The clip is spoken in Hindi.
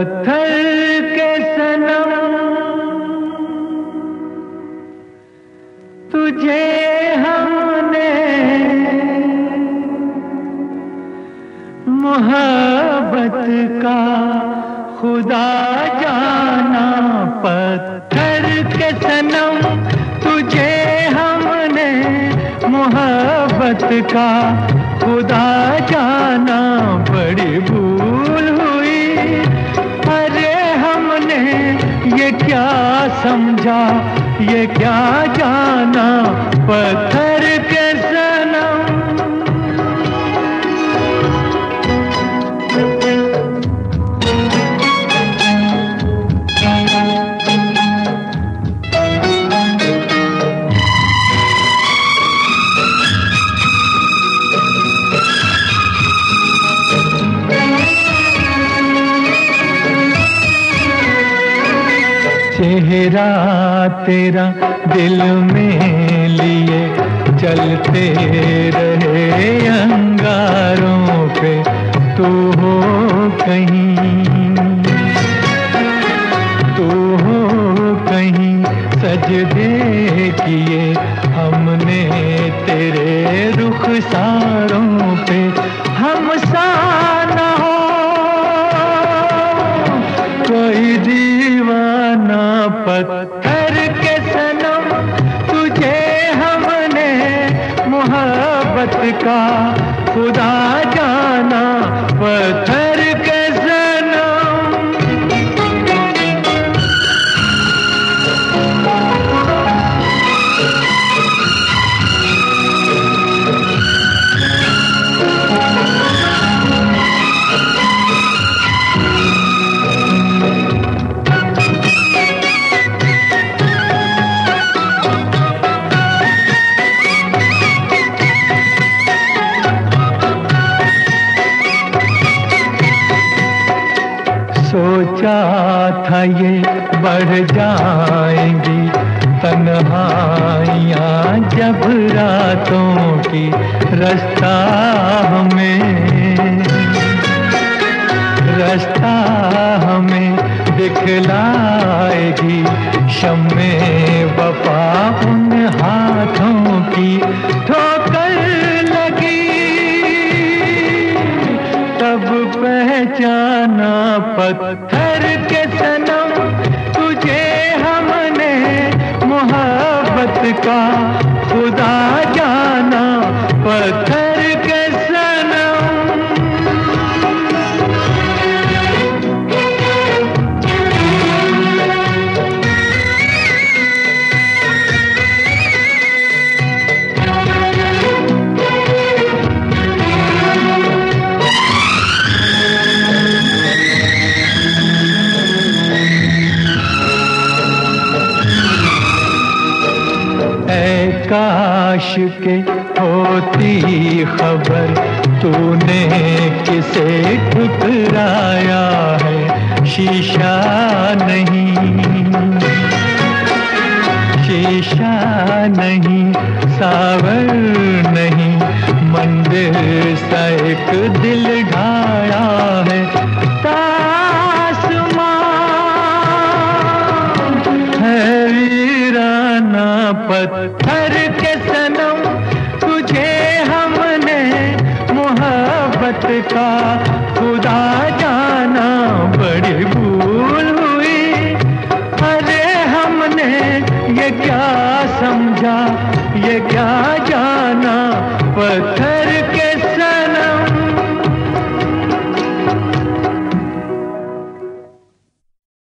पत्थर के सनम। तुझे हमने मोहब्बत का खुदा जाना। पत्थर के सनम, तुझे हमने मोहब्बत का खुदा जाना। बड़ी भूल हुई क्या समझा? ये क्या जाना पत्थर चेहरा तेरा दिल में लिए चलते रहे अंगारों पे तू हो कहीं। तू हो कहीं सजदे किए हमने तेरे रुख सारों पे। हम सा पत्थर के सनम तुझे हमने मोहब्बत का खुदा जाना। पत्थर सोचा था ये बढ़ जाएँगी तन्हाइयाँ जब रातों की रास्ता हमें पत्थर के सनम तुझे हमने मोहब्बत का खुदा जाना। पत्थर काश के होती खबर, तूने किसे ठुकराया है? शीशा नहीं। शीशा नहीं, सावर नहीं, मंदिर सा एक दिल ढाया पत्थर के सनम, तुझे हमने मोहब्बत का खुदा जाना बड़ी भूल हुई। अरे हमने ये क्या समझा, ये क्या जाना, पत्थर